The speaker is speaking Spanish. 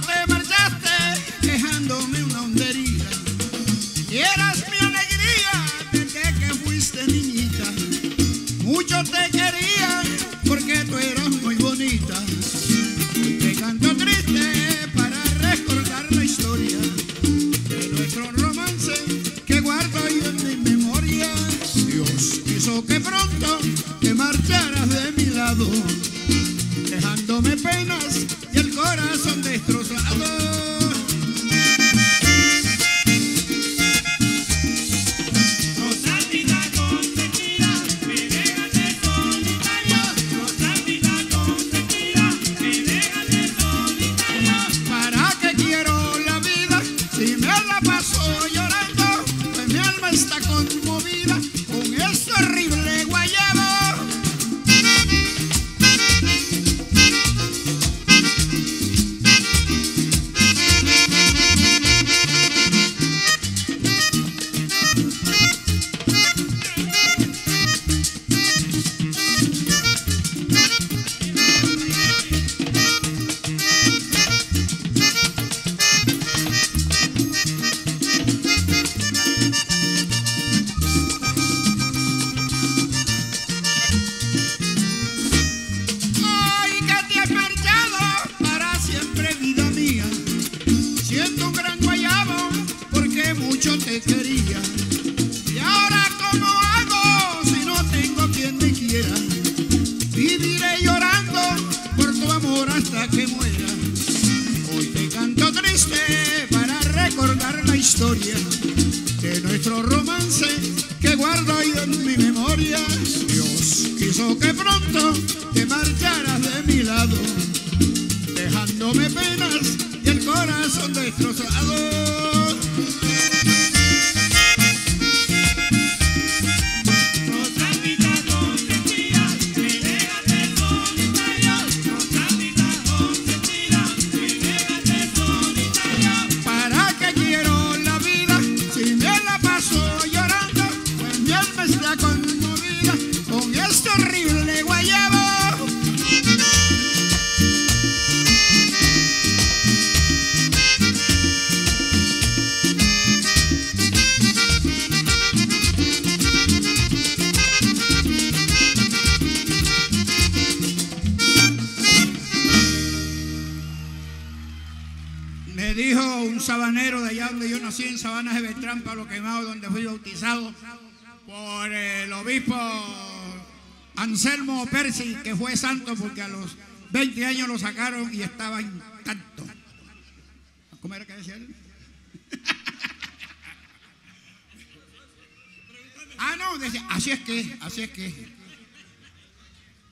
te marchaste dejándome una hondería. Y eras mi alegría desde que fuiste niñita. Mucho te quería porque tú eras muy bonita. Te canto triste para recordar la historia de nuestro romance que guardo yo en mi memoria. Dios quiso que pronto te marcharas de mi lado, dejándome penas y el corazón Y ahora, ¿cómo hago si no tengo quien me quiera? Viviré llorando por tu amor hasta que muera. Hoy te canto triste para recordar la historia de nuestro romance que guardo yo en mi memoria. Dios quiso que pronto te marcharas de mi lado, dejándome penas y el corazón destrozado. Me dijo un sabanero de allá donde yo nací, en Sabanas de Beltrán, Pablo Quemado, donde fui bautizado por el obispo Anselmo Percy, que fue santo porque a los 20 años lo sacaron y estaba intacto. ¿Cómo era que decía él? ah, no, decía, así es que, así es que.